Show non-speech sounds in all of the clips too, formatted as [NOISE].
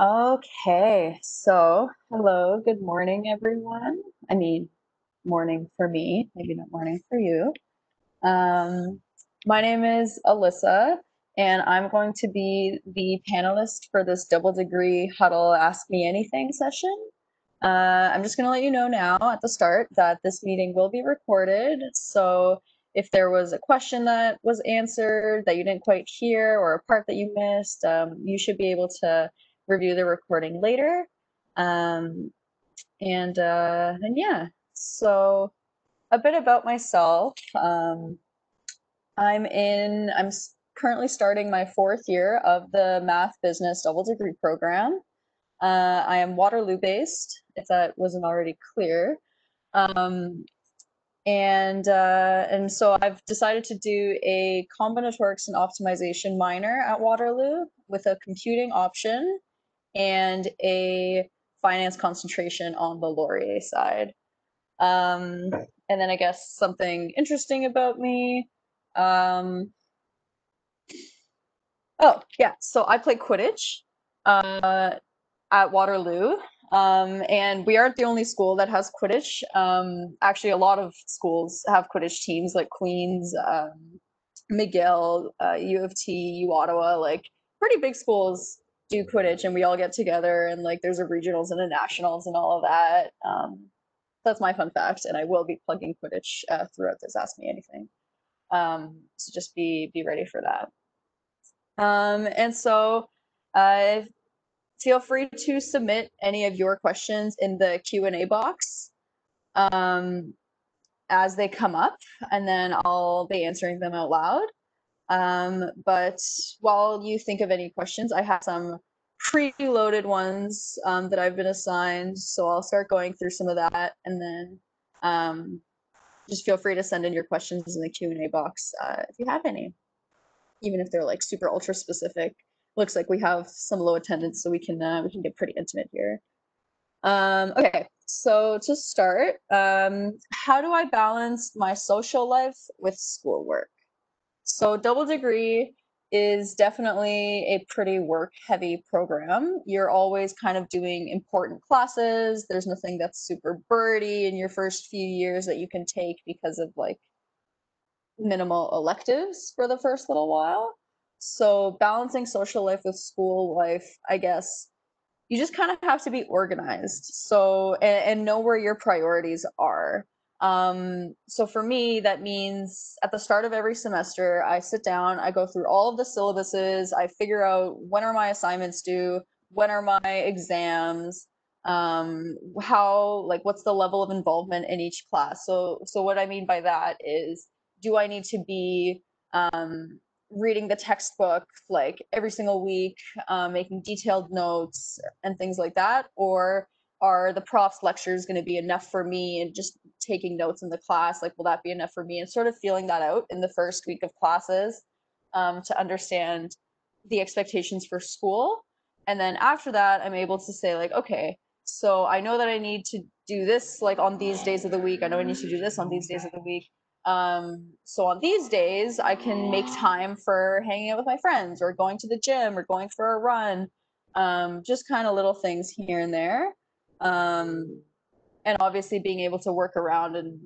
Okay, so hello, good morning, everyone. I mean, morning for me, maybe not morning for you. Um, my name is Alyssa, and I'm going to be the panelist for this double degree huddle Ask Me Anything session. Uh, I'm just going to let you know now at the start that this meeting will be recorded. So if there was a question that was answered that you didn't quite hear or a part that you missed, um, you should be able to review the recording later. Um, and, uh, and yeah, so a bit about myself. Um, I'm in, I'm currently starting my fourth year of the math business double degree program. Uh, I am Waterloo based, if that wasn't already clear. Um, and uh, and so I've decided to do a combinatorics and optimization minor at Waterloo with a computing option and a finance concentration on the Laurier side. Um, and then I guess something interesting about me. Um, oh yeah, so I play Quidditch uh, at Waterloo. Um, and we aren't the only school that has Quidditch. Um, actually, a lot of schools have Quidditch teams like Queens, um, McGill, uh, U of T, U Ottawa, like pretty big schools do Quidditch and we all get together and like there's a regionals and a nationals and all of that. Um, that's my fun fact, and I will be plugging Quidditch uh, throughout this Ask Me Anything. Um, so just be be ready for that. Um, and so uh, feel free to submit any of your questions in the Q&A box um, as they come up, and then I'll be answering them out loud. Um, but while you think of any questions, I have some preloaded ones um, that I've been assigned. So I'll start going through some of that, and then um, just feel free to send in your questions in the Q and A box uh, if you have any, even if they're like super ultra specific. Looks like we have some low attendance, so we can uh, we can get pretty intimate here. Um, okay, so to start, um, how do I balance my social life with schoolwork? So double degree is definitely a pretty work heavy program. You're always kind of doing important classes. There's nothing that's super birdy in your first few years that you can take because of like minimal electives for the first little while. So balancing social life with school life, I guess you just kind of have to be organized. So and, and know where your priorities are. Um, so for me, that means at the start of every semester, I sit down, I go through all of the syllabuses, I figure out when are my assignments due, when are my exams, um, how, like, what's the level of involvement in each class. So, so what I mean by that is, do I need to be um, reading the textbook like every single week, um, making detailed notes and things like that, or are the prof's lectures going to be enough for me and just taking notes in the class like will that be enough for me? And sort of feeling that out in the first week of classes um, to understand the expectations for school. And then after that i'm able to say like okay so i know that i need to do this like on these days of the week. I know i need to do this on these days of the week. Um, so on these days i can make time for hanging out with my friends or going to the gym or going for a run. Um, just kind of little things here and there um, and obviously being able to work around and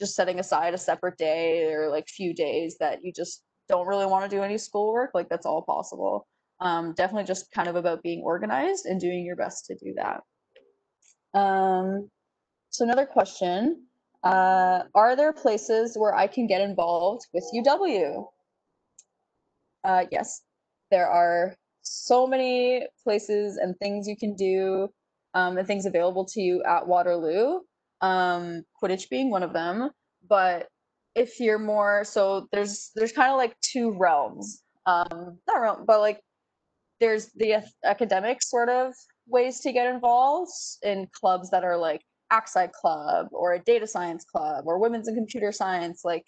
just setting aside a separate day or like few days that you just don't really want to do any schoolwork like that's all possible. Um, definitely just kind of about being organized and doing your best to do that. Um, so another question uh, are there places where i can get involved with uw uh, yes. There are so many places and things you can do um, and things available to you at Waterloo, um, Quidditch being one of them. But if you're more so there's there's kind of like two realms. Um, not realm, but like there's the academic sort of ways to get involved in clubs that are like Axide Club or a data science club or women's and computer science, like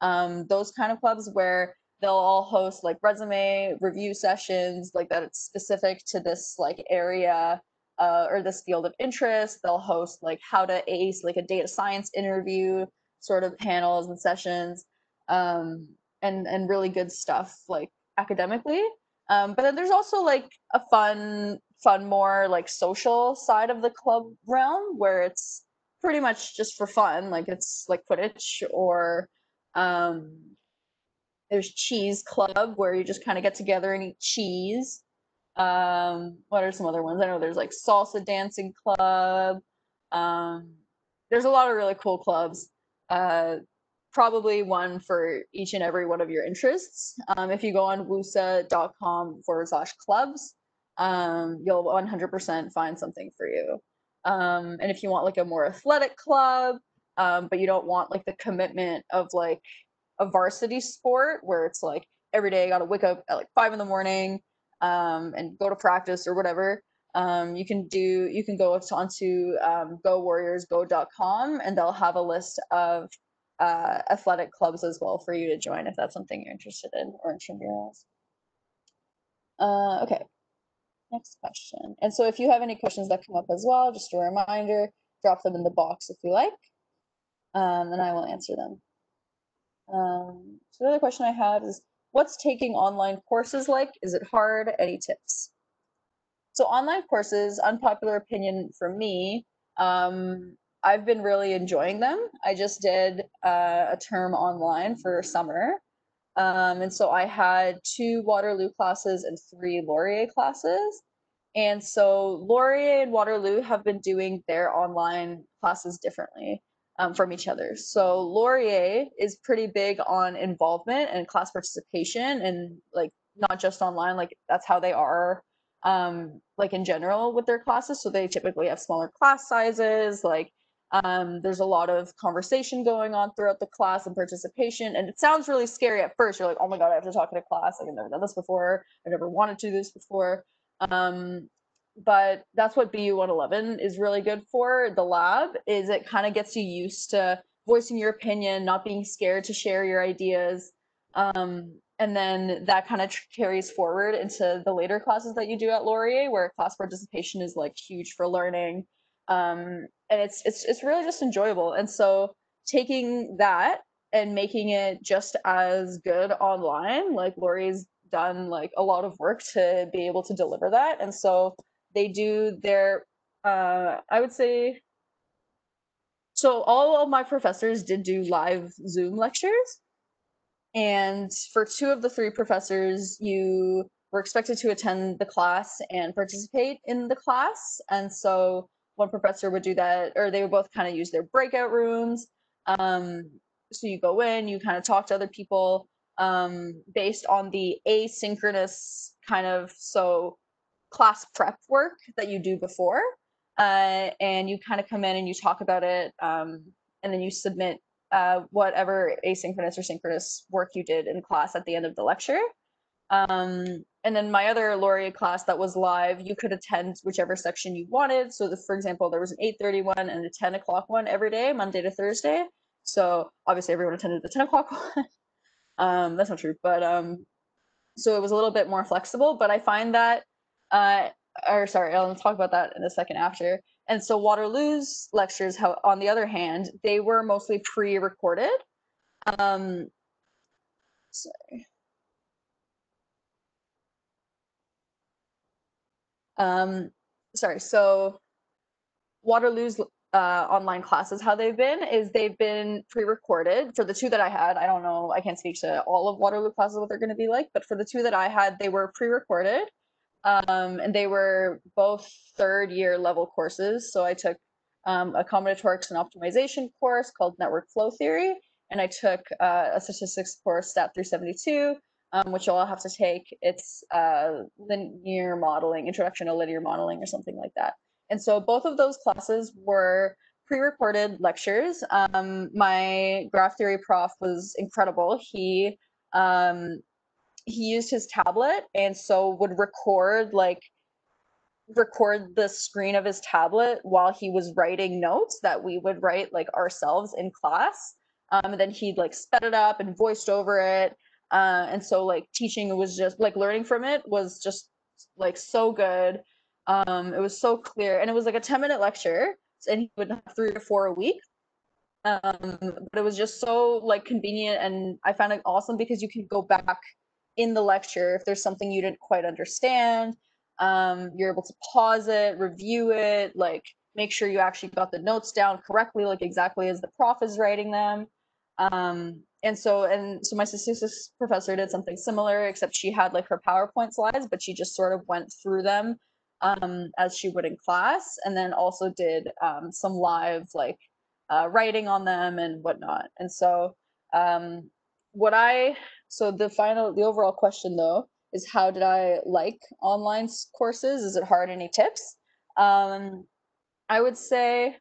um, those kind of clubs where they'll all host like resume review sessions like that it's specific to this like area uh, or this field of interest. They'll host like how to ace like a data science interview sort of panels and sessions, um, and and really good stuff like academically. Um, but then there's also like a fun fun, more like social side of the club realm where it's pretty much just for fun. Like it's like Quidditch or um, there's Cheese Club where you just kind of get together and eat cheese. Um, what are some other ones? I know there's like Salsa Dancing Club. Um, there's a lot of really cool clubs. Uh, probably one for each and every one of your interests. Um, if you go on wusa.com forward slash clubs, um, you'll 100% find something for you. Um, and if you want like a more athletic club, um, but you don't want like the commitment of like a varsity sport where it's like every day I gotta wake up at like five in the morning um, and go to practice or whatever. Um, you can do you can go onto um, gowarriorsgo.com and they'll have a list of uh, athletic clubs as well for you to join if that's something you're interested in or intramurals. Uh, okay, next question. And so if you have any questions that come up as well, just a reminder, drop them in the box if you like, um, and I will answer them. Um, so the other question I have is, what's taking online courses like? Is it hard? Any tips? So online courses, unpopular opinion for me, um, I've been really enjoying them. I just did uh, a term online for summer. Um, and so I had two Waterloo classes and three Laurier classes. And so Laurier and Waterloo have been doing their online classes differently um, from each other. So Laurier is pretty big on involvement and class participation and like not just online, like that's how they are um, like in general with their classes. So they typically have smaller class sizes, like um, there's a lot of conversation going on throughout the class and participation. And it sounds really scary at first. You're like, oh my God, I have to talk in a class. Like, I've never done this before. I've never wanted to do this before. Um, but that's what BU 111 is really good for. The lab is it kind of gets you used to voicing your opinion, not being scared to share your ideas. Um, and then that kind of carries forward into the later classes that you do at Laurier, where class participation is like huge for learning um, and it's it's it's really just enjoyable. And so taking that and making it just as good online, like Laurier's done like a lot of work to be able to deliver that, and so they do their uh, I would say. So all of my professors did do live Zoom lectures, and for two of the three professors, you were expected to attend the class and participate in the class, and so one professor would do that, or they would both kind of use their breakout rooms. Um, so you go in, you kind of talk to other people um, based on the asynchronous kind of so class prep work that you do before. Uh, and you kind of come in and you talk about it, um, and then you submit uh, whatever asynchronous or synchronous work you did in class at the end of the lecture. Um, and then my other Laurier class that was live, you could attend whichever section you wanted. So, the, for example, there was an 8:30 one and a 10 o'clock one every day, Monday to Thursday. So obviously everyone attended the 10 o'clock [LAUGHS] one. um, that's not true, but um, so it was a little bit more flexible. But I find that, uh, or sorry, I'll talk about that in a second after. And so Waterloo's lectures, how, on the other hand, they were mostly pre-recorded. Um, sorry. Um, sorry, so Waterloo's uh, online classes, how they've been is they've been pre-recorded. For the two that I had, I don't know, I can't speak to all of Waterloo classes what they're going to be like, but for the two that I had, they were pre-recorded, um, and they were both third year level courses. So I took um, a combinatorics and optimization course called Network Flow Theory, and I took uh, a statistics course, Stat 372, um, which all have to take. It's uh, linear modeling, introduction to linear modeling, or something like that. And so both of those classes were pre-recorded lectures. Um, my graph theory prof was incredible. He um, he used his tablet and so would record like record the screen of his tablet while he was writing notes that we would write like ourselves in class. Um, and then he'd like sped it up and voiced over it. Uh, and so like teaching it was just like learning from it was just like so good. Um, it was so clear. And it was like a 10 minute lecture and he would have three to four a week. Um, but it was just so like convenient and i found it awesome because you can go back in the lecture if there's something you didn't quite understand Um, you're able to pause it, review it, like make sure you actually got the notes down correctly, like exactly as the prof is writing them. Um, and so and so my statistics professor did something similar, except she had like her PowerPoint slides, but she just sort of went through them um, as she would in class, and then also did um, some live like uh, writing on them and whatnot. And so um, what I so the final the overall question though is how did I like online courses? Is it hard? Any tips? Um, I would say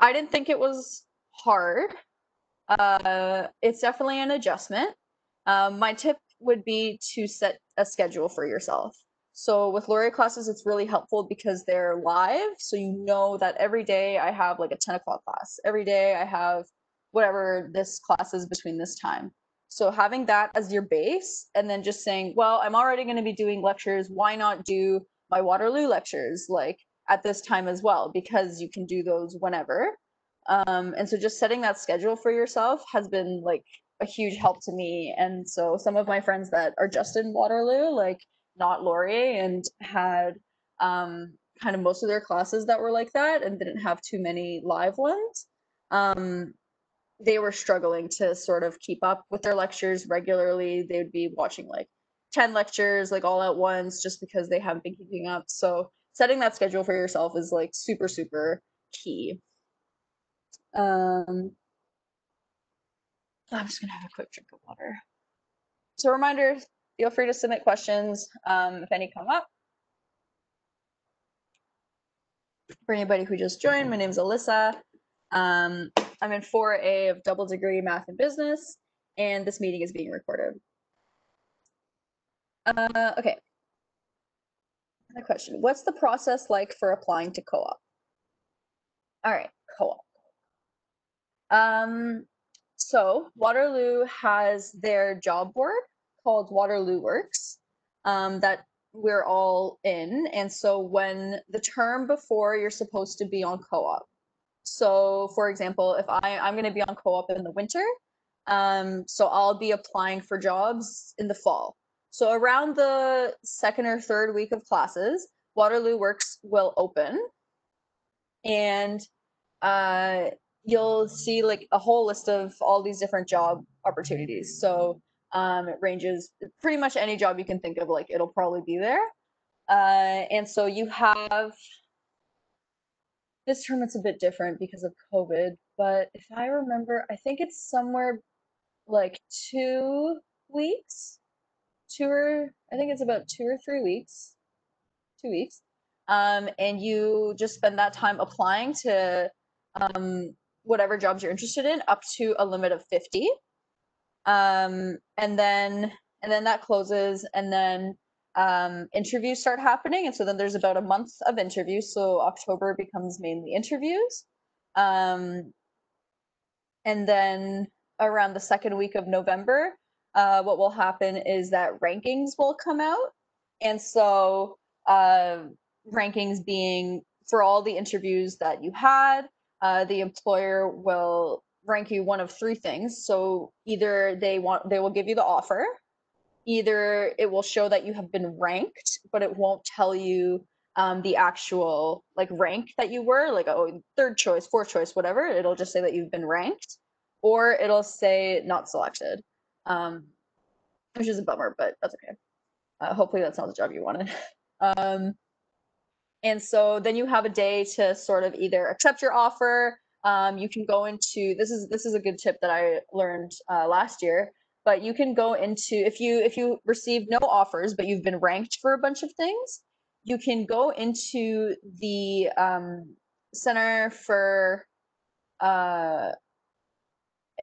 I didn't think it was hard. Uh, it's definitely an adjustment. Um, my tip would be to set a schedule for yourself. So with Laurier classes, it's really helpful because they're live. So you know that every day I have like a 10 o'clock class. Every day I have whatever this class is between this time. So having that as your base and then just saying, well, I'm already going to be doing lectures. Why not do my Waterloo lectures like at this time as well? Because you can do those whenever. Um, and so just setting that schedule for yourself has been like a huge help to me. And so some of my friends that are just in Waterloo, like not Laurier, and had um, kind of most of their classes that were like that and didn't have too many live ones. Um, they were struggling to sort of keep up with their lectures regularly. They would be watching like 10 lectures like all at once just because they haven't been keeping up. So setting that schedule for yourself is like super, super key. Um, I'm just gonna have a quick drink of water. So reminder, feel free to submit questions um, if any come up. For anybody who just joined, my name is Alyssa. Um, I'm in 4A of double degree math and business, and this meeting is being recorded. Uh, okay. Another question. What's the process like for applying to co-op? All right, co-op. Um, so Waterloo has their job board called Waterloo Works um, that we're all in. And so when the term before you're supposed to be on co-op, so for example, if I, I'm going to be on co-op in the winter, um, so I'll be applying for jobs in the fall. So around the second or third week of classes, Waterloo Works will open and uh, you'll see like a whole list of all these different job opportunities. So um, it ranges pretty much any job you can think of, like it'll probably be there. Uh, and so you have this term it's a bit different because of COVID, but if I remember, I think it's somewhere like two weeks, two or I think it's about two or three weeks, two weeks. Um, and you just spend that time applying to um, whatever jobs you're interested in up to a limit of 50. Um, and then and then that closes and then um, interviews start happening. And so then there's about a month of interviews. So October becomes mainly interviews. Um, and then around the second week of November, uh, what will happen is that rankings will come out. And so uh, rankings being for all the interviews that you had, uh, the employer will rank you one of three things. So either they want they will give you the offer, either it will show that you have been ranked, but it won't tell you um, the actual like rank that you were, like oh third choice, fourth choice, whatever. It'll just say that you've been ranked, or it'll say not selected, um, which is a bummer, but that's okay. Uh, hopefully that's not the job you wanted. [LAUGHS] um, and so then you have a day to sort of either accept your offer. Um, you can go into this is this is a good tip that I learned uh, last year but you can go into if you if you receive no offers but you've been ranked for a bunch of things you can go into the um, center for uh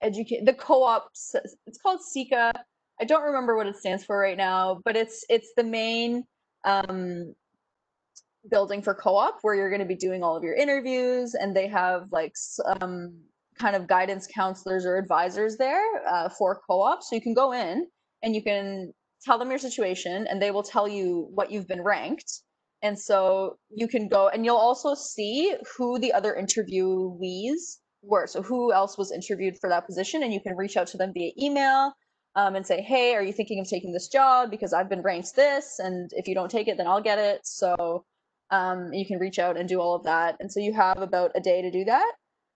educate the co-op it's called CECA i don't remember what it stands for right now but it's it's the main um building for co-op where you're going to be doing all of your interviews and they have like um kind of guidance counselors or advisors there uh, for co-op. So you can go in and you can tell them your situation and they will tell you what you've been ranked. And so you can go and you'll also see who the other interviewees were. So who else was interviewed for that position and you can reach out to them via email. um, and say, hey, are you thinking of taking this job? Because I've been ranked this, and if you don't take it, then I'll get it. So um, you can reach out and do all of that. And so you have about a day to do that,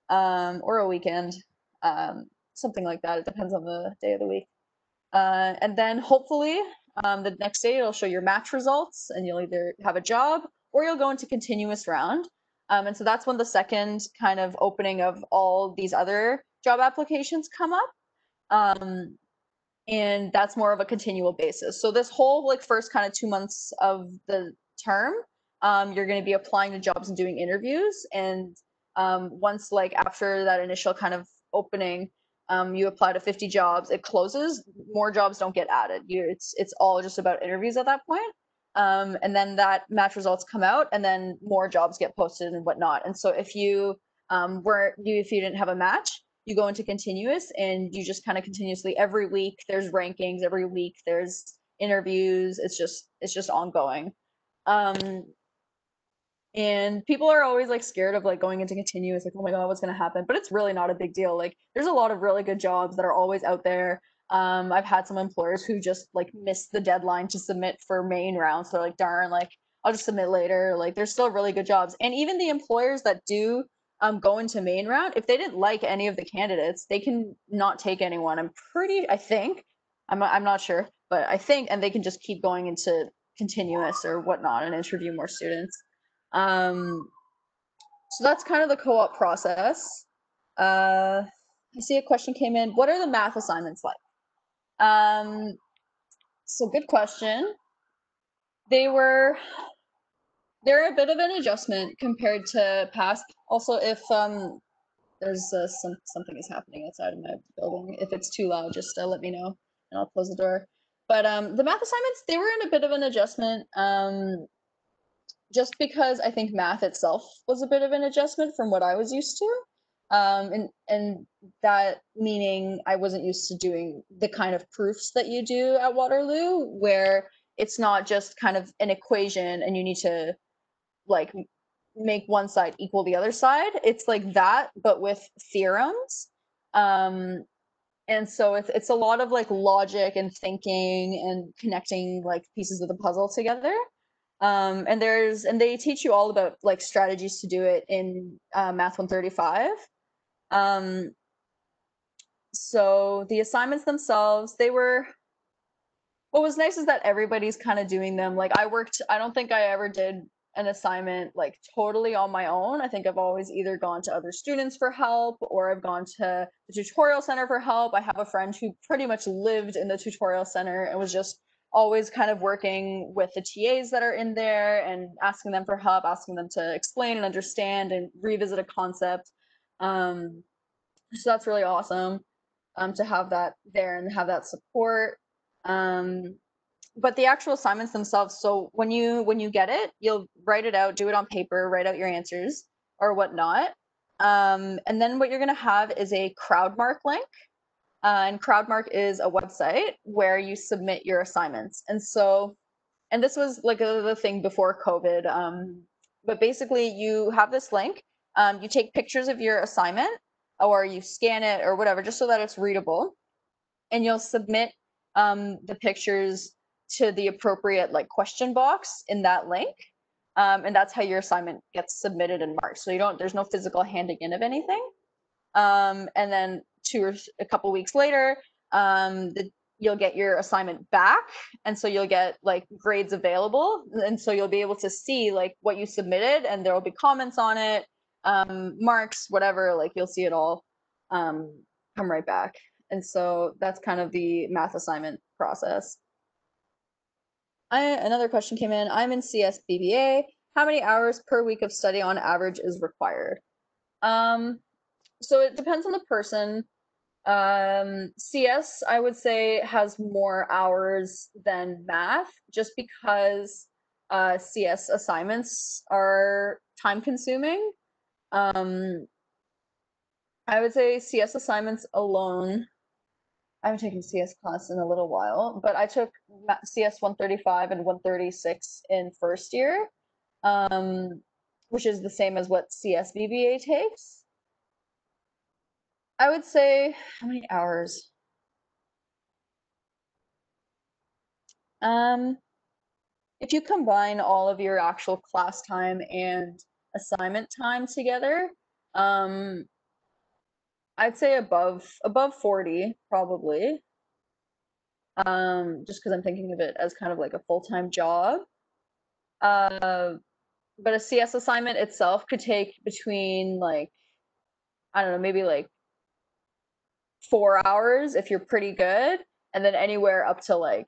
um, or a weekend, um, something like that. It depends on the day of the week. Uh, and then hopefully um, the next day it'll show your match results, and you'll either have a job or you'll go into continuous round. Um, and so that's when the second kind of opening of all these other job applications come up. Um, and that's more of a continual basis. So this whole like first kind of two months of the term, um, you're going to be applying to jobs and doing interviews. And um, once like after that initial kind of opening, um, you apply to 50 jobs, it closes. More jobs don't get added. You, it's it's all just about interviews at that point. Um, and then that match results come out, and then more jobs get posted and whatnot. And so if you um, were you if you didn't have a match, you go into continuous and you just kind of continuously every week there's rankings every week there's interviews it's just it's just ongoing um and people are always like scared of like going into continuous like oh my god what's going to happen? But it's really not a big deal. Like there's a lot of really good jobs that are always out there. Um i've had some employers who just like missed the deadline to submit for main rounds. So they're like darn like i'll just submit later. Like there's still really good jobs. And even the employers that do um, go into main round, if they didn't like any of the candidates, they can not take anyone. I'm pretty, I think, I'm, I'm not sure, but I think, and they can just keep going into continuous or whatnot and interview more students. Um, so that's kind of the co-op process. Uh, I see a question came in. What are the math assignments like? Um, so good question. They were they're a bit of an adjustment compared to past. Also, if um, there's uh, some something is happening outside of my building, if it's too loud, just uh, let me know and I'll close the door. But um, the math assignments they were in a bit of an adjustment. Um, just because I think math itself was a bit of an adjustment from what I was used to. Um, and and that meaning I wasn't used to doing the kind of proofs that you do at Waterloo, where it's not just kind of an equation and you need to like make one side equal the other side. It's like that, but with theorems. Um, and so it's it's a lot of like logic and thinking and connecting like pieces of the puzzle together. Um, and there's and they teach you all about like strategies to do it in uh, Math 135. Um, so the assignments themselves, they were what was nice is that everybody's kind of doing them. Like I worked, I don't think I ever did an assignment like totally on my own. I think I've always either gone to other students for help or I've gone to the tutorial center for help. I have a friend who pretty much lived in the tutorial center and was just always kind of working with the TAs that are in there and asking them for help, asking them to explain and understand and revisit a concept. Um, so that's really awesome um, to have that there and have that support. Um, but the actual assignments themselves so when you when you get it you'll write it out do it on paper write out your answers or whatnot um, and then what you're going to have is a crowdmark link uh, and crowdmark is a website where you submit your assignments and so and this was like a, the thing before covid um, but basically you have this link um, you take pictures of your assignment or you scan it or whatever just so that it's readable and you'll submit um, the pictures to the appropriate like question box in that link. Um, and that's how your assignment gets submitted and marked. So you don't, there's no physical handing in of anything. Um, and then two or a couple weeks later, um, the, you'll get your assignment back. And so you'll get like grades available. And so you'll be able to see like what you submitted and there will be comments on it, um, marks, whatever, like you'll see it all um, come right back. And so that's kind of the math assignment process. I, another question came in. I'm in CSBBA. How many hours per week of study on average is required? Um, so it depends on the person. Um, CS, I would say, has more hours than math just because uh, CS assignments are time consuming. Um, I would say CS assignments alone I haven't taken CS class in a little while, but I took CS 135 and 136 in first year, um, which is the same as what CSBBA takes. I would say, how many hours? Um, if you combine all of your actual class time and assignment time together, um, I'd say above above 40 probably. Um, just because I'm thinking of it as kind of like a full-time job. Uh, but a CS assignment itself could take between like I don't know, maybe like four hours if you're pretty good, and then anywhere up to like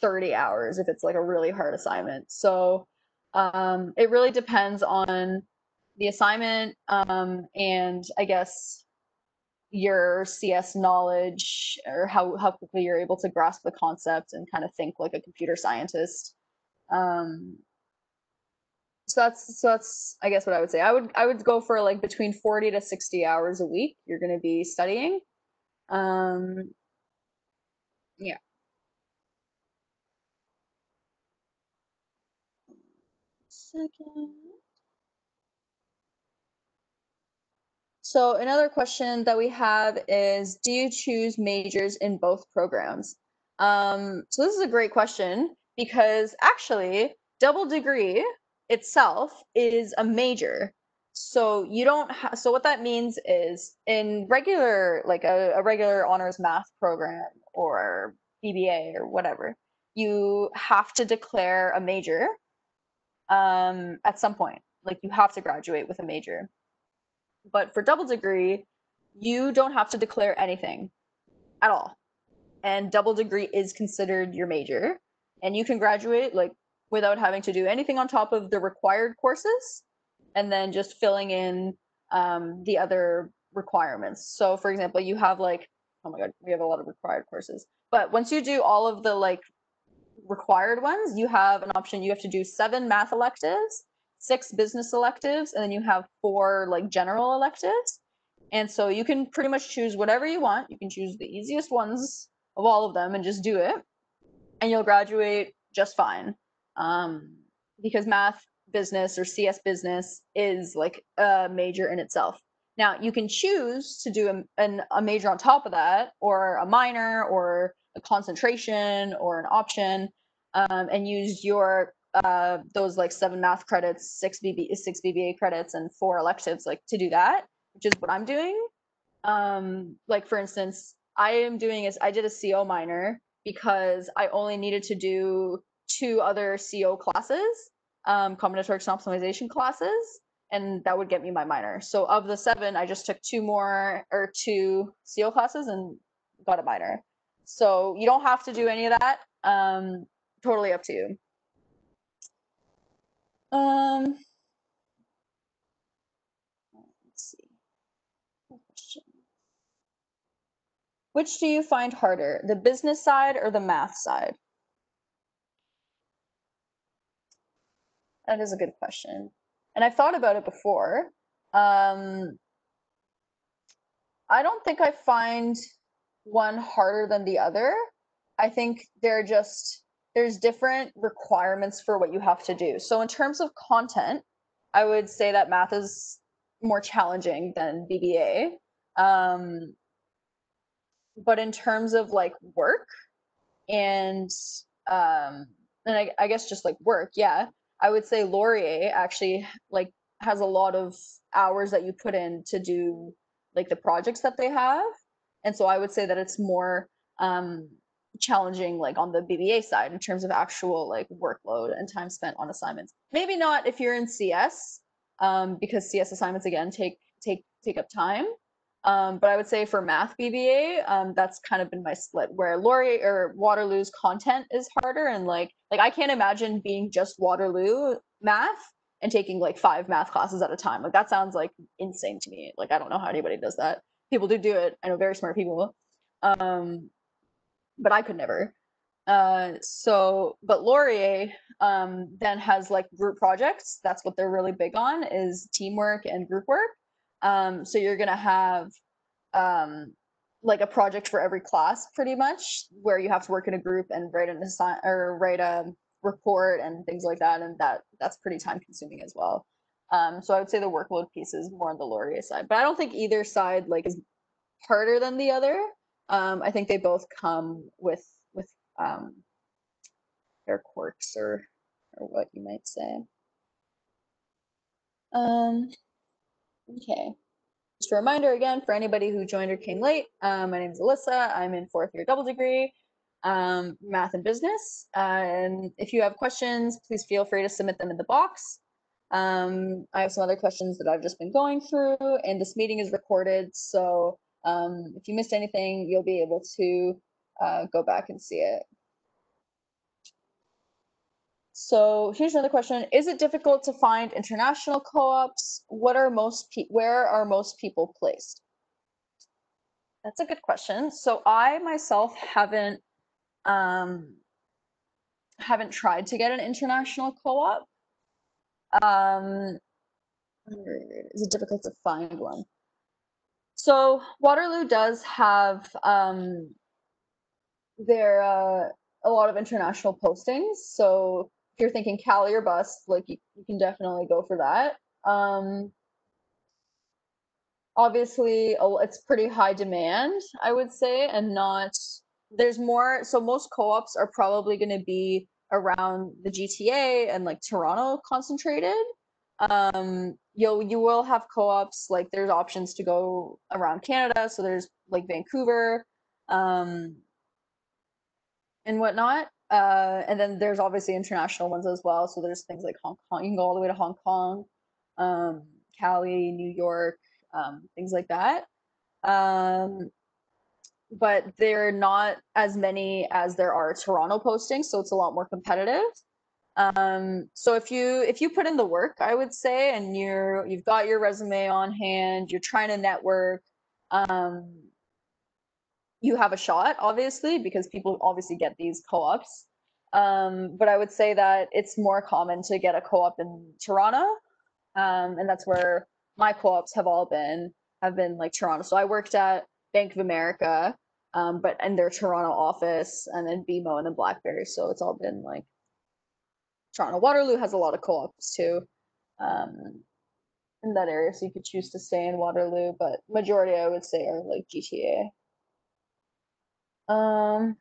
30 hours if it's like a really hard assignment. So um, it really depends on the assignment um, and I guess your CS knowledge or how, how quickly you're able to grasp the concept and kind of think like a computer scientist. Um, so that's so that's I guess what I would say. I would I would go for like between 40 to 60 hours a week you're going to be studying. Um, yeah. Second. So another question that we have is, do you choose majors in both programs? Um, so this is a great question because actually double degree itself is a major. So you don't have, so what that means is in regular, like a, a regular honors math program or BBA or whatever, you have to declare a major um, at some point. Like you have to graduate with a major. But for double degree, you don't have to declare anything at all. And double degree is considered your major. And you can graduate like without having to do anything on top of the required courses and then just filling in um, the other requirements. So for example, you have like, oh my God, we have a lot of required courses. But once you do all of the like required ones, you have an option. You have to do seven math electives, six business electives, and then you have four like general electives. And so you can pretty much choose whatever you want. You can choose the easiest ones of all of them and just do it. And you'll graduate just fine. Um, because math business or CS business is like a major in itself. Now you can choose to do a, an, a major on top of that, or a minor, or a concentration, or an option, um, and use your uh, those like seven math credits, six BB, six BBA credits, and four electives like to do that, which is what I'm doing. Um, like for instance, I am doing is I did a CO minor because I only needed to do two other CO classes, um, combinatorics and optimization classes, and that would get me my minor. So of the seven, I just took two more or two CO classes and got a minor. So you don't have to do any of that. Um, totally up to you. Um, let's see. Which do you find harder, the business side or the math side? That is a good question. And I've thought about it before. Um, I don't think I find one harder than the other. I think they're just there's different requirements for what you have to do. So in terms of content, I would say that math is more challenging than BBA. Um, but in terms of like work and um, and I, I guess just like work, yeah, I would say Laurier actually like has a lot of hours that you put in to do like the projects that they have. And so I would say that it's more um, challenging like on the BBA side in terms of actual like workload and time spent on assignments. Maybe not if you're in CS, um, because CS assignments again take take take up time. Um, but I would say for math BBA, um, that's kind of been my split where Laurier or Waterloo's content is harder and like like I can't imagine being just Waterloo math and taking like five math classes at a time. Like that sounds like insane to me. Like I don't know how anybody does that. People do do it. I know very smart people. Um, but I could never. Uh, so, but Laurier um, then has like group projects. That's what they're really big on is teamwork and group work. Um, so you're gonna have um, like a project for every class, pretty much, where you have to work in a group and write an assign or write a report and things like that, and that that's pretty time consuming as well. Um, so I would say the workload piece is more on the Laurier side, but I don't think either side like is harder than the other. Um, I think they both come with with um, their quirks or or what you might say. Um, okay. Just a reminder again for anybody who joined or came late. Um, my name is Alyssa. I'm in fourth year double degree, um, math and business. Uh, and if you have questions, please feel free to submit them in the box. Um, I have some other questions that I've just been going through, and this meeting is recorded. So um, if you missed anything, you'll be able to uh, go back and see it. So here's another question. Is it difficult to find international co-ops? What are most pe where are most people placed? That's a good question. So I myself haven't um, haven't tried to get an international co-op. Um, is it difficult to find one? So Waterloo does have um, their uh, a lot of international postings. So you're thinking Cali or bust, like you, you can definitely go for that. Um, obviously, it's pretty high demand, I would say, and not there's more. So most co-ops are probably going to be around the GTA and like Toronto concentrated. Um, you'll you will have co-ops like there's options to go around Canada. So there's like Vancouver, um, and whatnot. Uh, and then there's obviously international ones as well. So there's things like Hong Kong. You can go all the way to Hong Kong, um, Cali, New York, um, things like that. Um, but they're not as many as there are Toronto postings, so it's a lot more competitive. Um, so if you if you put in the work, I would say, and you're you've got your resume on hand, you're trying to network, um, you have a shot, obviously, because people obviously get these co-ops. Um, but I would say that it's more common to get a co-op in Toronto, um, and that's where my co-ops have all been have been like Toronto. So I worked at Bank of America, um, but in their Toronto office, and then BMO and then BlackBerry. So it's all been like Toronto. Waterloo has a lot of co-ops too. Um, in that area, so you could choose to stay in Waterloo, but majority I would say are like GTA. Um,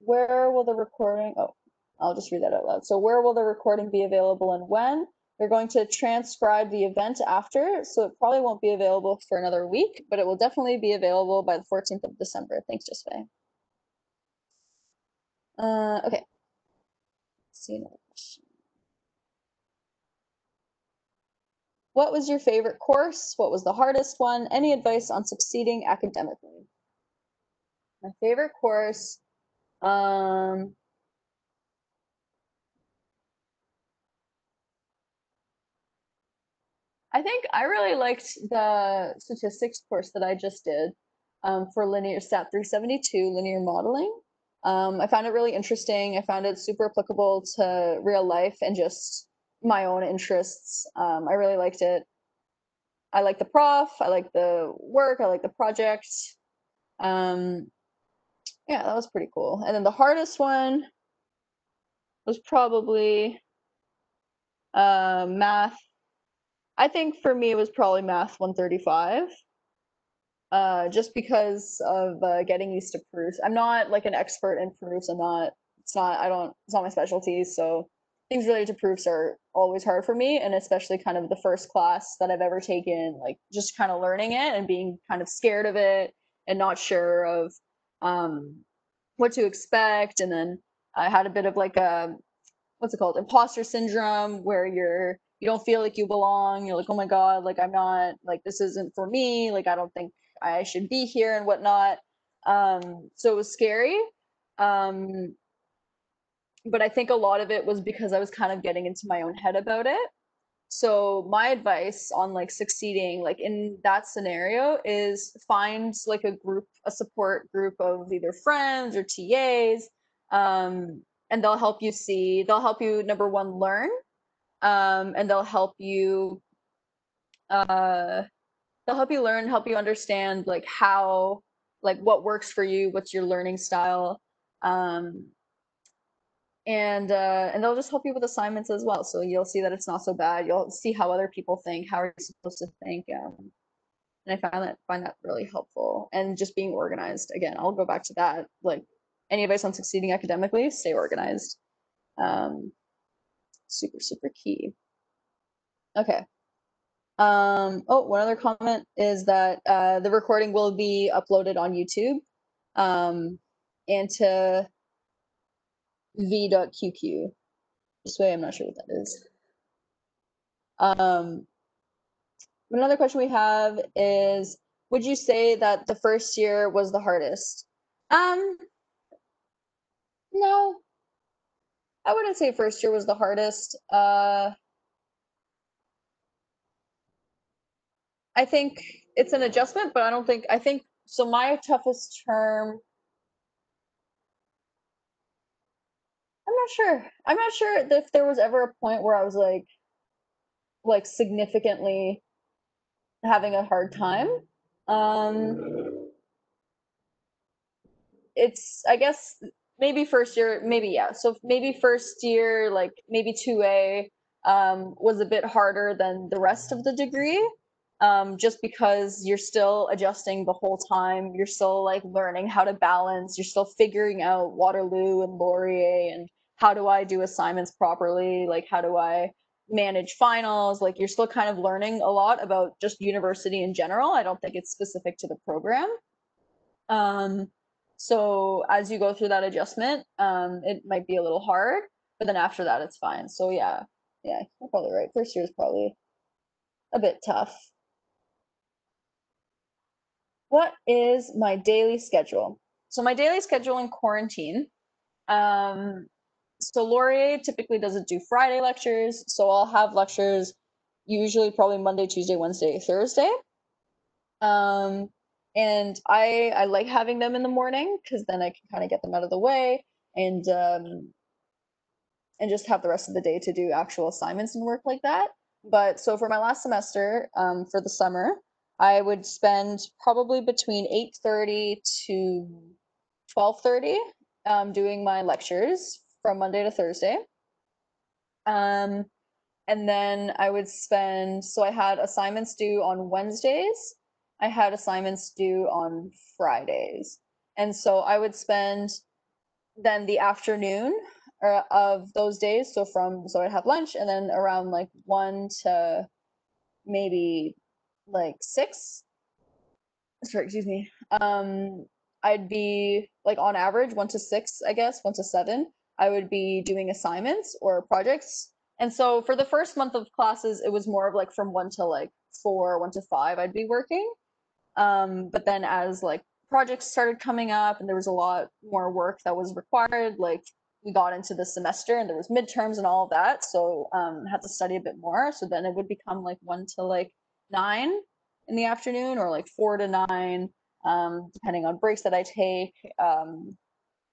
where will the recording, oh, I'll just read that out loud. So where will the recording be available and when? They're going to transcribe the event after, so it probably won't be available for another week, but it will definitely be available by the 14th of December. Thanks, Joseph. Uh, okay. Let's see. What was your favorite course? What was the hardest one? Any advice on succeeding academically? My favorite course. Um, I think I really liked the statistics course that I just did um, for linear stat 372 linear modeling. Um, I found it really interesting. I found it super applicable to real life and just my own interests. Um, I really liked it. I like the prof. I like the work. I like the project. Um, yeah, that was pretty cool. And then the hardest one was probably uh, math. I think for me it was probably math 135. Uh, just because of uh, getting used to proofs. I'm not like an expert in proofs. I'm not. It's not. I don't. It's not my specialty. So things related to proofs are always hard for me, and especially kind of the first class that I've ever taken. Like just kind of learning it and being kind of scared of it and not sure of um, what to expect. And then I had a bit of like a what's it called imposter syndrome where you're you don't feel like you belong. You're like oh my god like i'm not like this isn't for me. Like i don't think i should be here and whatnot. Um so it was scary um but i think a lot of it was because i was kind of getting into my own head about it so my advice on like succeeding like in that scenario is find like a group a support group of either friends or tas um, and they'll help you see they'll help you number one learn um, and they'll help you uh, they'll help you learn help you understand like how like what works for you what's your learning style um, and uh, and they'll just help you with assignments as well. So you'll see that it's not so bad. You'll see how other people think. How are you supposed to think? Um, and I find that find that really helpful. And just being organized. Again, I'll go back to that. Like any advice on succeeding academically? Stay organized. Um, super, super key. Okay. Um, oh, one other comment is that uh, the recording will be uploaded on YouTube um, and to v.qq. This way, I'm not sure what that is. Um, another question we have is, would you say that the first year was the hardest? Um, no, I wouldn't say first year was the hardest. Uh, I think it's an adjustment, but I don't think I think so. My toughest term. Not sure. I'm not sure if there was ever a point where I was like, like significantly having a hard time. Um, it's I guess maybe first year, maybe yeah. So maybe first year, like maybe two A, um, was a bit harder than the rest of the degree um, just because you're still adjusting the whole time. You're still like learning how to balance. You're still figuring out Waterloo and Laurier and how do I do assignments properly? Like, how do I manage finals? Like, you're still kind of learning a lot about just university in general. I don't think it's specific to the program. Um, so as you go through that adjustment, um, it might be a little hard, but then after that, it's fine. So yeah, yeah, you're probably right. First year is probably a bit tough. What is my daily schedule? So my daily schedule in quarantine. Um, so Laurier typically doesn't do Friday lectures, so I'll have lectures usually probably Monday, Tuesday, Wednesday, Thursday. Um, and I I like having them in the morning because then I can kind of get them out of the way and um, and just have the rest of the day to do actual assignments and work like that. But so for my last semester um, for the summer, I would spend probably between 8:30 to 12:30 um, doing my lectures from Monday to Thursday. Um, and then I would spend so I had assignments due on Wednesdays. I had assignments due on Fridays. And so I would spend then the afternoon uh, of those days. So from so I'd have lunch and then around like one to maybe like six sorry excuse me um i'd be like on average one to six i guess one to seven i would be doing assignments or projects. And so for the first month of classes it was more of like from one to like four one to five i'd be working. Um but then as like projects started coming up and there was a lot more work that was required like we got into the semester and there was midterms and all of that so um had to study a bit more. So then it would become like one to like nine in the afternoon or like four to nine, um, depending on breaks that I take um,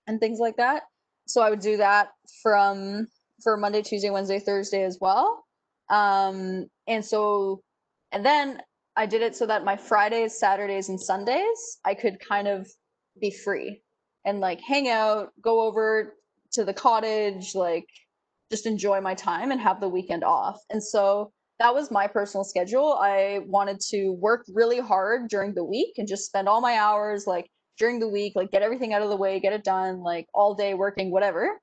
and things like that. So I would do that from for Monday, Tuesday, Wednesday, Thursday as well. Um, and so, and then I did it so that my Fridays, Saturdays, and Sundays I could kind of be free and like hang out, go over to the cottage, like just enjoy my time and have the weekend off. And so that was my personal schedule. I wanted to work really hard during the week and just spend all my hours like during the week, like get everything out of the way, get it done, like all day working, whatever.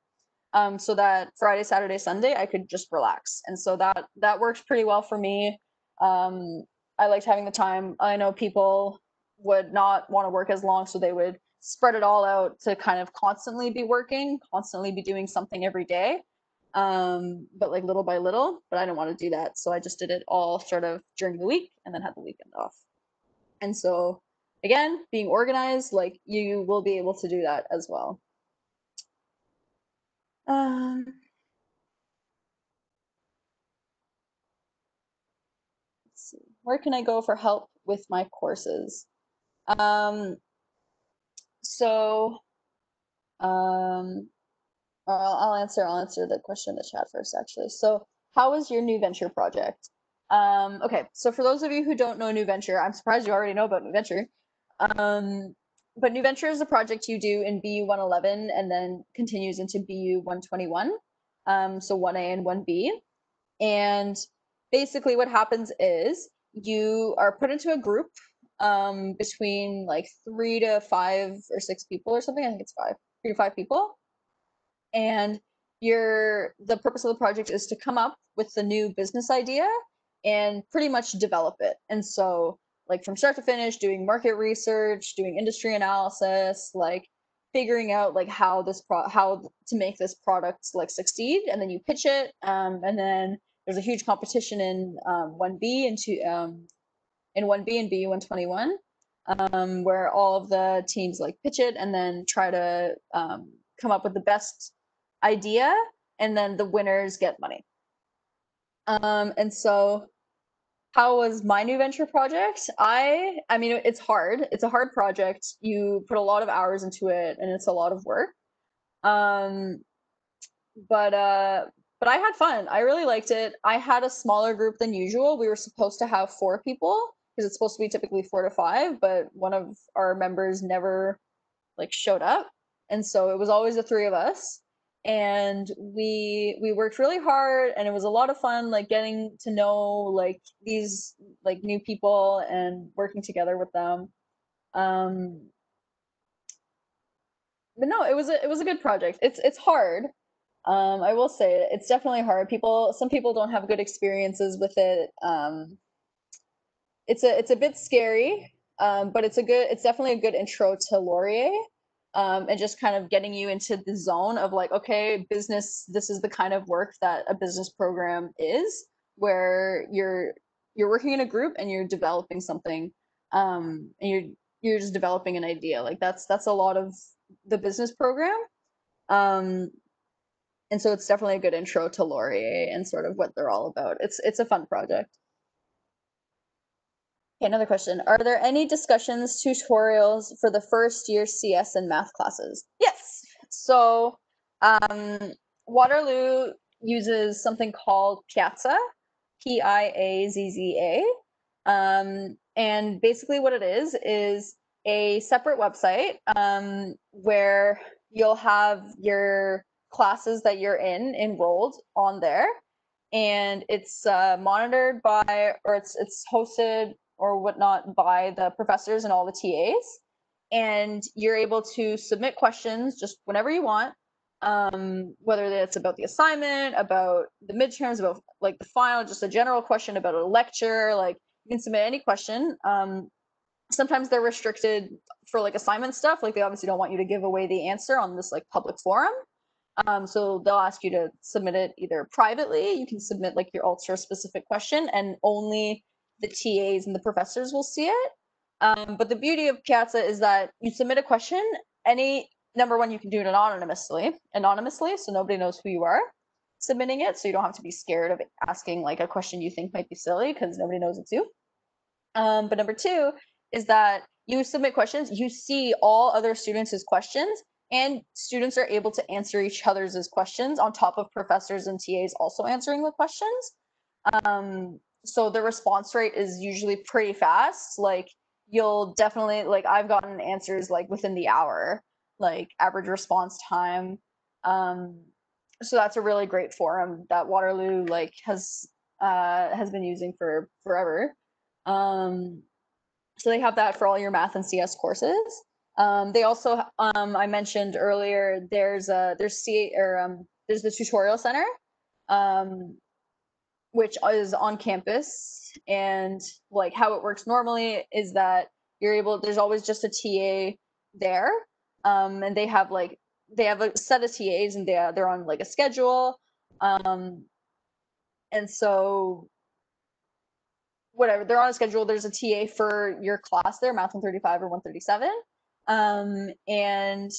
Um, so that Friday, Saturday, Sunday, I could just relax. And so that that works pretty well for me. Um, I liked having the time. I know people would not want to work as long, so they would spread it all out to kind of constantly be working, constantly be doing something every day um, but like little by little. But I didn't want to do that, so I just did it all sort of during the week and then had the weekend off. And so, again, being organized, like you will be able to do that as well. Um, let's see. Where can I go for help with my courses? Um, so, um, I'll, answer. I'll answer the question in the chat first, actually. So, how is your new venture project? Um, okay, so for those of you who don't know New Venture, I'm surprised you already know about New Venture. Um, but New Venture is a project you do in BU 111 and then continues into BU 121. Um, so 1A and 1B. And basically, what happens is you are put into a group um, between like three to five or six people or something. I think it's five three to five people. And your the purpose of the project is to come up with the new business idea and pretty much develop it. And so like from start to finish, doing market research, doing industry analysis, like figuring out like how this pro how to make this product like succeed and then you pitch it um, and then there's a huge competition in um, 1b and two um, in 1b and b121 um, where all of the teams like pitch it and then try to um, come up with the best idea and then the winners get money. Um, and so how was my new venture project? I i mean it's hard. It's a hard project. You put a lot of hours into it and it's a lot of work. Um but uh but i had fun. I really liked it. I had a smaller group than usual. We were supposed to have four people because it's supposed to be typically four to five but one of our members never like showed up. And so it was always the three of us and we we worked really hard and it was a lot of fun like getting to know like these like new people and working together with them. Um but no it was a it was a good project. It's it's hard. Um i will say it's definitely hard. People some people don't have good experiences with it. Um it's a it's a bit scary um but it's a good it's definitely a good intro to laurier um, and just kind of getting you into the zone of like, okay, business, this is the kind of work that a business program is, where you're you're working in a group and you're developing something, um, and you're you're just developing an idea. Like that's that's a lot of the business program. Um, and so it's definitely a good intro to Laurier and sort of what they're all about. It's it's a fun project. Okay, another question. Are there any discussions, tutorials for the first year CS and math classes? Yes. So um, Waterloo uses something called Piazza, P I A Z Z A. Um, and basically, what it is is a separate website um, where you'll have your classes that you're in enrolled on there and it's uh, monitored by or it's it's hosted or whatnot by the professors and all the TAs. And you're able to submit questions just whenever you want, um, whether it's about the assignment, about the midterms, about like the final, just a general question about a lecture. Like you can submit any question. Um, sometimes they're restricted for like assignment stuff. Like they obviously don't want you to give away the answer on this like public forum. Um, so they'll ask you to submit it either privately. You can submit like your ultra specific question, and only the TAs and the professors will see it. Um, but the beauty of Piazza is that you submit a question. Any number one, you can do it anonymously, anonymously, so nobody knows who you are submitting it. So you don't have to be scared of asking like a question you think might be silly because nobody knows it's you. Um, but number two is that you submit questions, you see all other students' questions, and students are able to answer each other's questions on top of professors and TAs also answering the questions. Um, so the response rate is usually pretty fast like you'll definitely like i've gotten answers like within the hour like average response time um so that's a really great forum that waterloo like has uh has been using for forever um so they have that for all your math and cs courses um they also um i mentioned earlier there's a there's c or um there's the tutorial center um which is on campus and like how it works normally is that you're able there's always just a ta there um, and they have like they have a set of tas and they, they're on like a schedule um, and so whatever they're on a schedule there's a ta for your class there math 135 or 137 um, and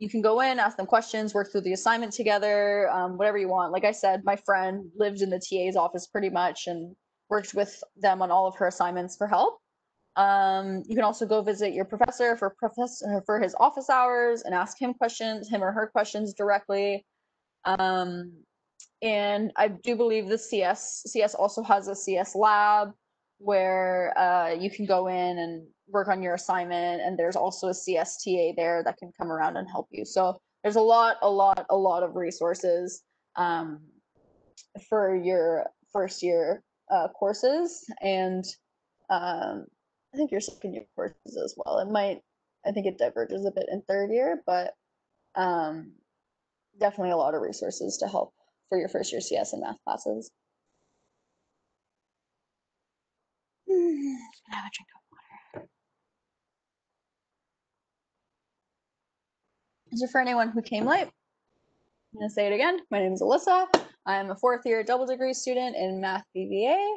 you can go in, ask them questions, work through the assignment together, um, whatever you want. Like I said, my friend lived in the TA's office pretty much and worked with them on all of her assignments for help. Um, you can also go visit your professor for professor for his office hours and ask him questions, him or her questions directly. Um, and I do believe the CS CS also has a CS lab where uh, you can go in and work on your assignment and there's also a CSTA there that can come around and help you. So there's a lot, a lot, a lot of resources um, for your first year uh, courses and um, I think your second year courses as well. It might, I think it diverges a bit in third year, but um, definitely a lot of resources to help for your first year CS and math classes. [SIGHS] Have a drink of water. So for anyone who came late, I'm going to say it again. My name is Alyssa. I'm a fourth year double degree student in Math BBA.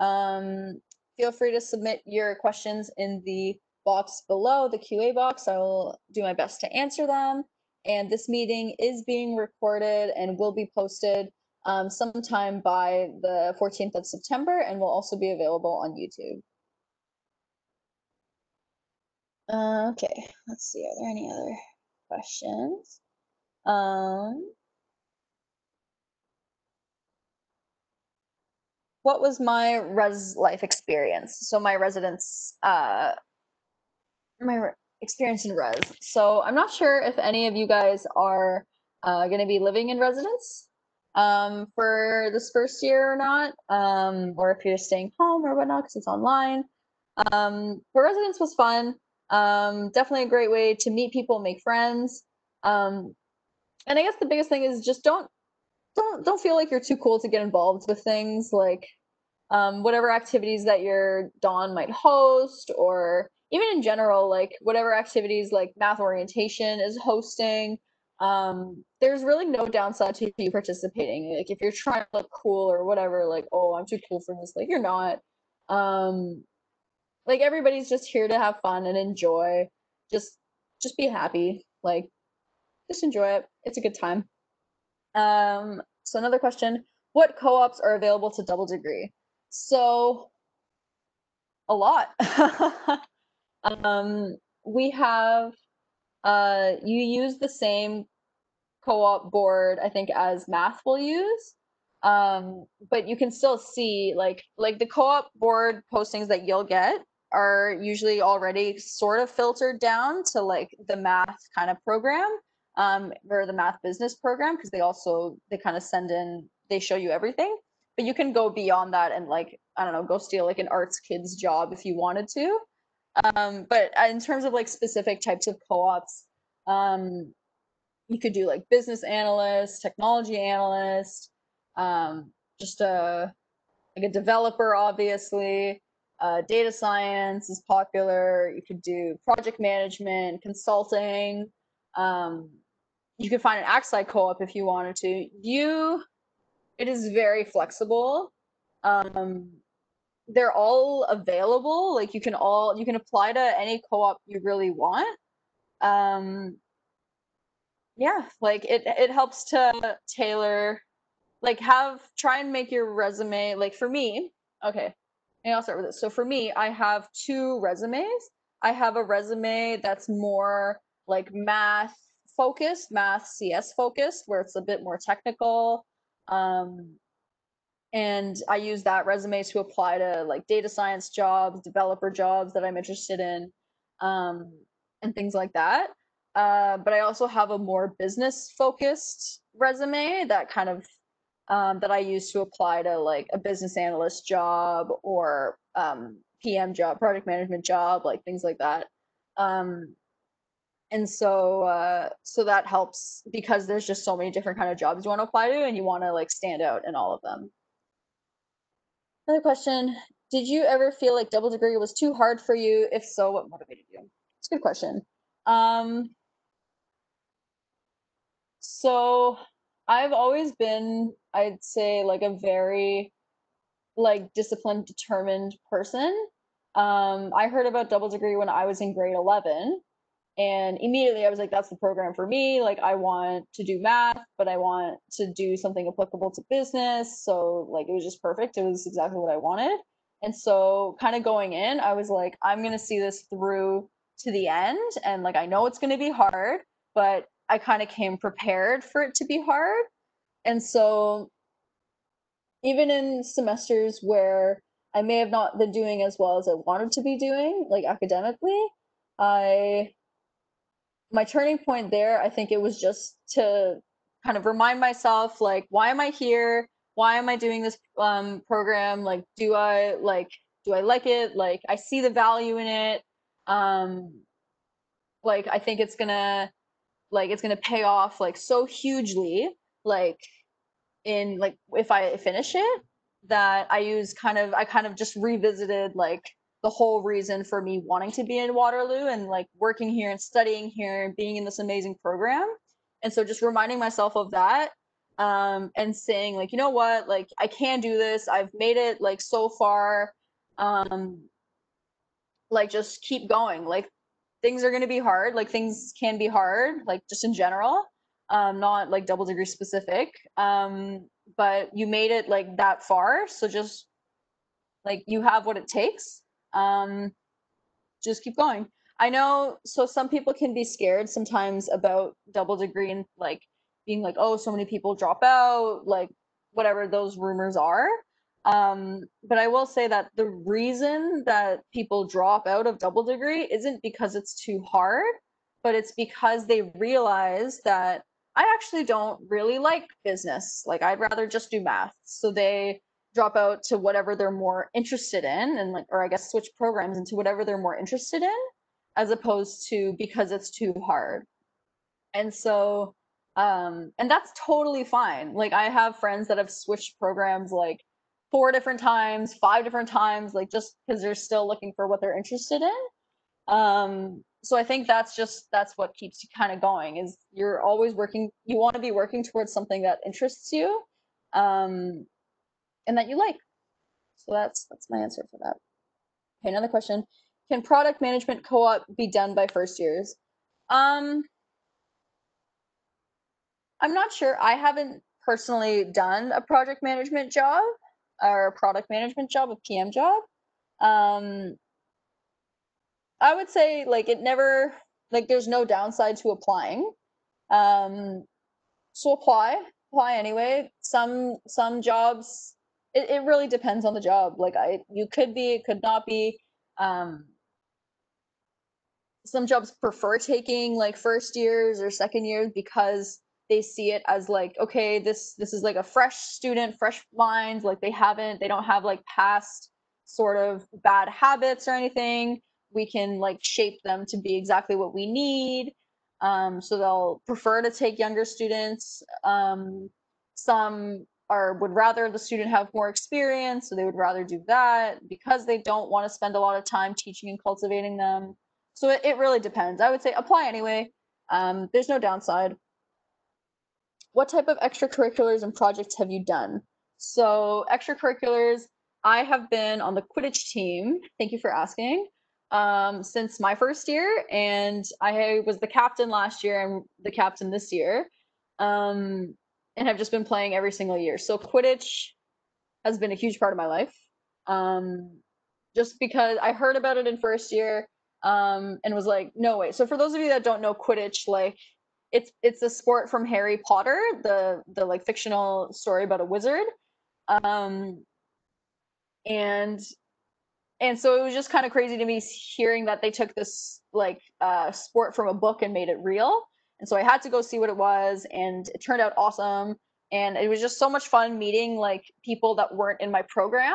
Um, feel free to submit your questions in the box below, the QA box. I will do my best to answer them. And this meeting is being recorded and will be posted um, sometime by the 14th of September and will also be available on YouTube. Uh, okay, let's see. Are there any other questions? Um, what was my res life experience? So my residence, uh, my re experience in res. So I'm not sure if any of you guys are uh, going to be living in residence um, for this first year or not, um, or if you're staying home or whatnot because it's online. Um, but residence was fun. Um, definitely a great way to meet people, make friends. Um, and I guess the biggest thing is just don't don't don't feel like you're too cool to get involved with things like um, whatever activities that your Don might host, or even in general, like whatever activities like math orientation is hosting. Um, there's really no downside to you participating. Like if you're trying to look cool or whatever, like oh I'm too cool for this, like you're not. Um, like everybody's just here to have fun and enjoy. Just just be happy. Like just enjoy it. It's a good time. Um, so another question, what co-ops are available to double degree? So a lot. [LAUGHS] um, we have, uh, you use the same co-op board, I think, as math will use. Um, but you can still see like like the co-op board postings that you'll get are usually already sort of filtered down to like the math kind of program um, or the math business program because they also they kind of send in they show you everything. But you can go beyond that and like i don't know go steal like an arts kids job if you wanted to. Um, but uh, in terms of like specific types of co-ops um, you could do like business analyst technology analyst um, just a like a developer obviously uh, data science is popular you could do project management consulting um, you could find an Axide co-op if you wanted to. You, it is very flexible. Um, they're all available. Like you can all you can apply to any co-op you really want. Um, yeah, like it it helps to tailor, like have try and make your resume. Like for me, okay, and I'll start with this. So for me, I have two resumes. I have a resume that's more like math focused, math CS focused, where it's a bit more technical. Um, and I use that resume to apply to like data science jobs, developer jobs that I'm interested in, um, and things like that. Uh, but I also have a more business focused resume that kind of um, that I use to apply to like a business analyst job or um, PM job, project management job, like things like that. Um, and so uh, so that helps because there's just so many different kind of jobs you want to apply to and you want to like stand out in all of them. Another question. Did you ever feel like double degree was too hard for you? If so what motivated you? It's a good question. Um so i've always been i'd say like a very like disciplined determined person um i heard about double degree when i was in grade 11 and immediately I was like, that's the program for me. Like, I want to do math, but I want to do something applicable to business. So, like, it was just perfect. It was exactly what I wanted. And so, kind of going in, I was like, I'm going to see this through to the end. And like, I know it's going to be hard, but I kind of came prepared for it to be hard. And so, even in semesters where I may have not been doing as well as I wanted to be doing, like academically, I my turning point there, I think it was just to kind of remind myself, like, why am I here? Why am I doing this um, program? Like, do I like, do I like it? Like, I see the value in it. Um, like, I think it's gonna, like it's going to pay off like so hugely like in like if i finish it that i use kind of i kind of just revisited like the whole reason for me wanting to be in waterloo and like working here and studying here and being in this amazing program. And so just reminding myself of that um and saying like you know what? Like i can do this. I've made it like so far. Um like just keep going. Like things are going to be hard like things can be hard like just in general um not like double degree specific um but you made it like that far so just like you have what it takes um just keep going. I know so some people can be scared sometimes about double degree and like being like oh so many people drop out like whatever those rumors are um, but I will say that the reason that people drop out of double degree isn't because it's too hard, but it's because they realize that I actually don't really like business. Like I'd rather just do math. So they drop out to whatever they're more interested in and like or I guess switch programs into whatever they're more interested in as opposed to because it's too hard. And so um and that's totally fine. Like I have friends that have switched programs like four different times, five different times, like just because they're still looking for what they're interested in. Um, so I think that's just that's what keeps you kind of going is you're always working you want to be working towards something that interests you um, and that you like. So that's that's my answer for that. Okay, another question. Can product management co-op be done by first years? Um, I'm not sure. I haven't personally done a project management job or product management job, a PM job. Um, I would say like it never like there's no downside to applying. Um, so apply, apply anyway. Some some jobs it, it really depends on the job. Like I you could be, it could not be. Um, some jobs prefer taking like first years or second years because they see it as like okay this this is like a fresh student fresh minds like they haven't they don't have like past sort of bad habits or anything. We can like shape them to be exactly what we need. Um, so they'll prefer to take younger students. Um, some are would rather the student have more experience so they would rather do that because they don't want to spend a lot of time teaching and cultivating them. So it, it really depends. I would say apply anyway. Um, there's no downside what type of extracurriculars and projects have you done? So extracurriculars, I have been on the Quidditch team. Thank you for asking. Um, since my first year, and I was the captain last year and the captain this year, um, and have just been playing every single year. So Quidditch has been a huge part of my life. Um, just because I heard about it in first year, um, and was like, no way. So for those of you that don't know Quidditch, like it's it's a sport from Harry Potter, the the like fictional story about a wizard. Um and and so it was just kind of crazy to me hearing that they took this like uh sport from a book and made it real. And so I had to go see what it was and it turned out awesome and it was just so much fun meeting like people that weren't in my program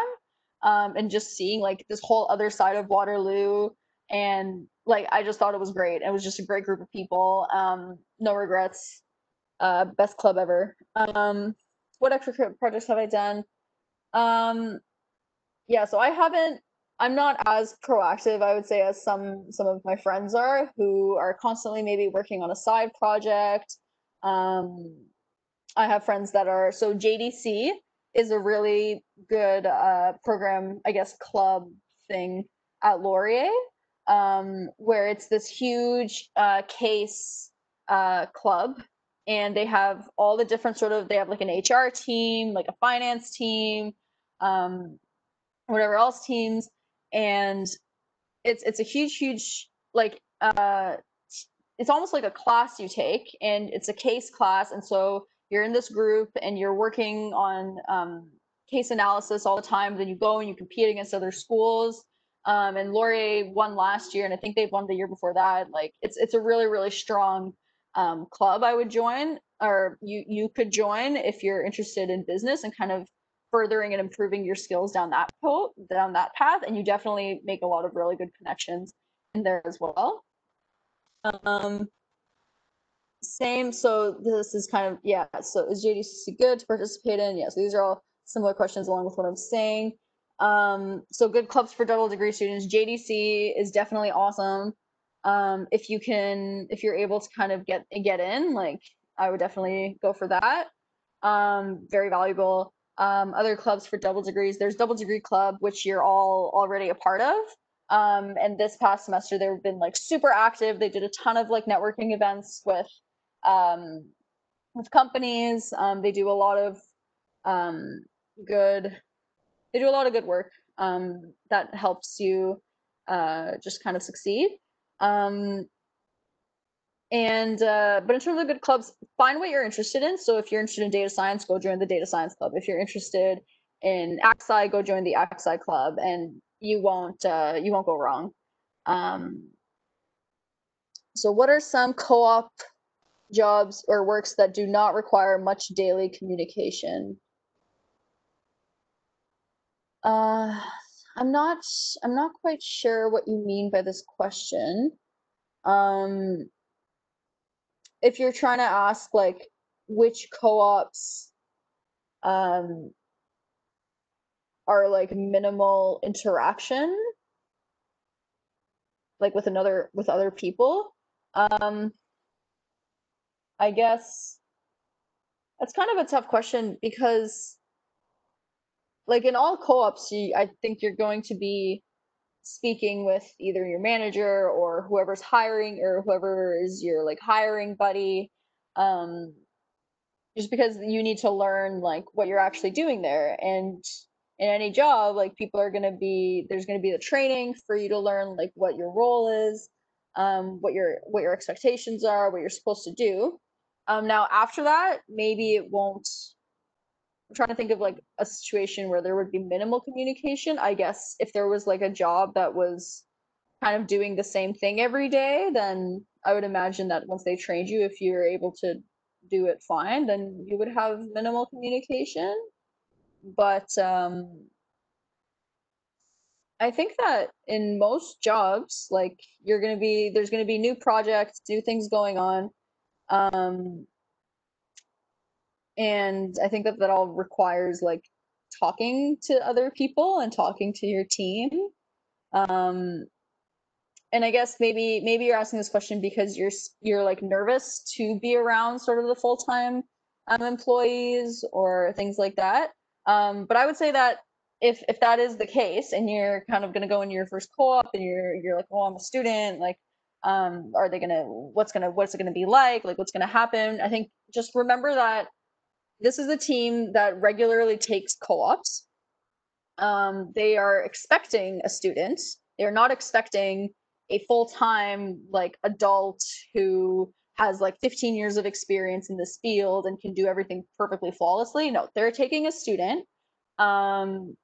um and just seeing like this whole other side of Waterloo and like I just thought it was great. It was just a great group of people. Um, no regrets. Uh, best club ever. Um, what extra projects have I done? Um, yeah, so I haven't. I'm not as proactive, I would say, as some some of my friends are, who are constantly maybe working on a side project. Um, I have friends that are so JDC is a really good uh, program, I guess, club thing at Laurier um, where it's this huge uh, case uh, club and they have all the different sort of they have like an hr team like a finance team um, whatever else teams and it's it's a huge huge like uh it's almost like a class you take and it's a case class and so you're in this group and you're working on um, case analysis all the time then you go and you compete against other schools um, and Laurier won last year, and I think they've won the year before that. Like it's it's a really really strong um, club. I would join, or you you could join if you're interested in business and kind of furthering and improving your skills down that po- down that path. And you definitely make a lot of really good connections in there as well. Um, same. So this is kind of yeah. So is JDC good to participate in? Yes. these are all similar questions along with what I'm saying. Um, so good clubs for double degree students. JDC is definitely awesome. Um, if you can, if you're able to kind of get get in, like I would definitely go for that. Um, very valuable. Um, other clubs for double degrees. There's double degree club, which you're all already a part of. Um, and this past semester, they've been like super active. They did a ton of like networking events with um, with companies. Um, they do a lot of um, good. They do a lot of good work um, that helps you uh, just kind of succeed. Um, and uh, but in terms of good clubs, find what you're interested in. So if you're interested in data science, go join the data science club. If you're interested in Axi, go join the Axi club, and you won't uh, you won't go wrong. Um, so what are some co-op jobs or works that do not require much daily communication? Uh, I'm not I'm not quite sure what you mean by this question. Um, if you're trying to ask like which co-ops um, are like minimal interaction like with another with other people um i guess that's kind of a tough question because like in all co-ops you, i think you're going to be speaking with either your manager or whoever's hiring or whoever is your like hiring buddy um just because you need to learn like what you're actually doing there. And in any job like people are going to be there's going to be the training for you to learn like what your role is um what your what your expectations are what you're supposed to do. Um now after that maybe it won't i'm trying to think of like a situation where there would be minimal communication. I guess if there was like a job that was kind of doing the same thing every day then i would imagine that once they trained you if you're able to do it fine then you would have minimal communication. But um, I think that in most jobs, like you're gonna be there's gonna be new projects, new things going on, um, and I think that that all requires like talking to other people and talking to your team. Um, and I guess maybe maybe you're asking this question because you're you're like nervous to be around sort of the full time um, employees or things like that. Um, but I would say that if if that is the case, and you're kind of going to go into your first co-op, and you're you're like, oh, I'm a student, like, um, are they gonna what's gonna what's it gonna be like? Like, what's gonna happen? I think just remember that this is a team that regularly takes co-ops. Um, they are expecting a student. They are not expecting a full-time like adult who has like 15 years of experience in this field and can do everything perfectly flawlessly. No, they're taking a student. Um,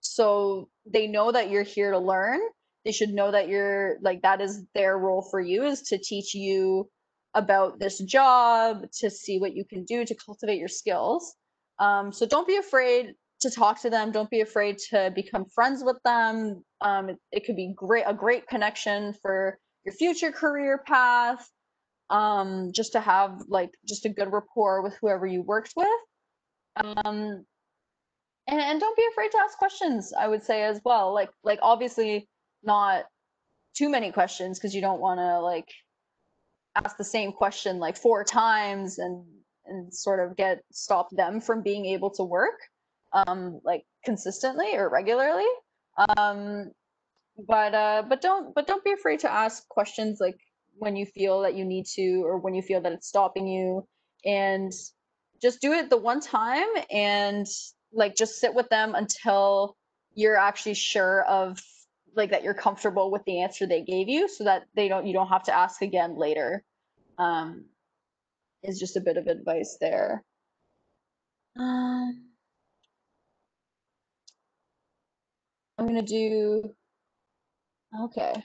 so they know that you're here to learn. They should know that you're like that is their role for you is to teach you about this job, to see what you can do to cultivate your skills. Um, so don't be afraid to talk to them. Don't be afraid to become friends with them. Um, it, it could be great a great connection for your future career path um, just to have like just a good rapport with whoever you worked with. Um, and, and don't be afraid to ask questions, I would say as well. Like like obviously not too many questions because you don't want to like ask the same question like four times and and sort of get stop them from being able to work um like consistently or regularly. Um but uh but don't but don't be afraid to ask questions like when you feel that you need to or when you feel that it's stopping you. And just do it the one time and like just sit with them until you're actually sure of like that you're comfortable with the answer they gave you so that they don't you don't have to ask again later um is just a bit of advice there um i'm gonna do okay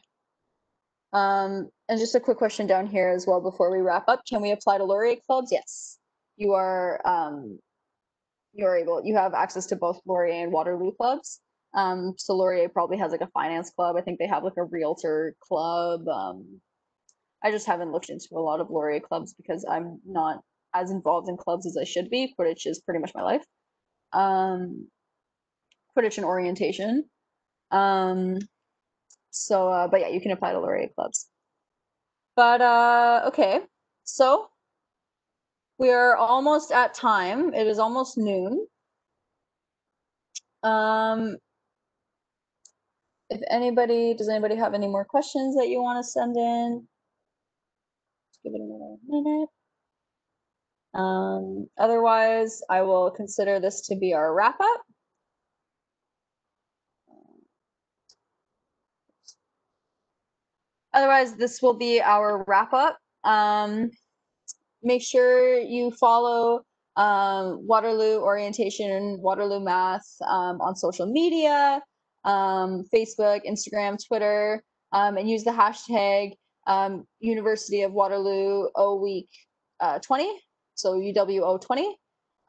um, and just a quick question down here as well before we wrap up. Can we apply to Laurier clubs? Yes. You are um, you're able you have access to both Laurier and Waterloo clubs. Um, so Laurier probably has like a finance club. I think they have like a realtor club. Um, I just haven't looked into a lot of Laurier clubs because I'm not as involved in clubs as I should be. Quidditch is pretty much my life. Um, Quidditch and orientation. Um, so, uh, but yeah, you can apply to Laurier clubs. But uh, okay, so we are almost at time. It is almost noon. Um, if anybody, does anybody have any more questions that you want to send in? Give it another minute. Um, otherwise, I will consider this to be our wrap up. Otherwise, this will be our wrap up. Um, make sure you follow um, Waterloo Orientation Waterloo Math um, on social media, um, Facebook, Instagram, Twitter, um, and use the hashtag um, University of Waterloo O Week uh, 20, so UWO 20,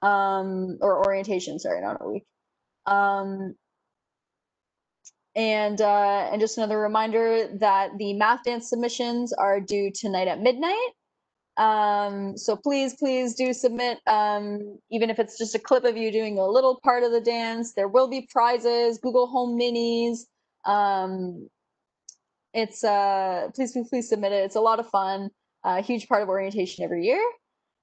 um, or orientation, sorry, not a week. Um, and uh, and just another reminder that the math dance submissions are due tonight at midnight. Um, so please, please do submit, um, even if it's just a clip of you doing a little part of the dance. There will be prizes, Google Home Minis. Um, it's uh, please, please, please submit it. It's a lot of fun. A huge part of orientation every year.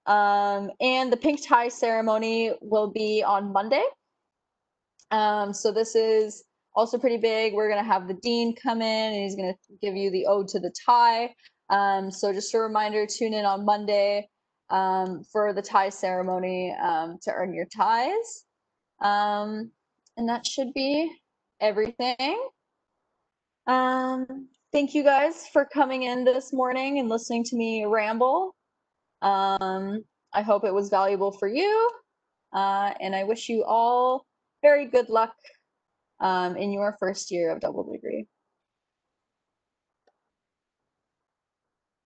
Um, and the pink tie ceremony will be on Monday. Um, so this is also pretty big. We're going to have the dean come in and he's going to give you the ode to the tie. Um, so just a reminder, tune in on Monday um, for the tie ceremony um, to earn your ties. Um, and that should be everything. Um, thank you guys for coming in this morning and listening to me ramble. Um, I hope it was valuable for you. Uh, and I wish you all very good luck in your first year of double degree.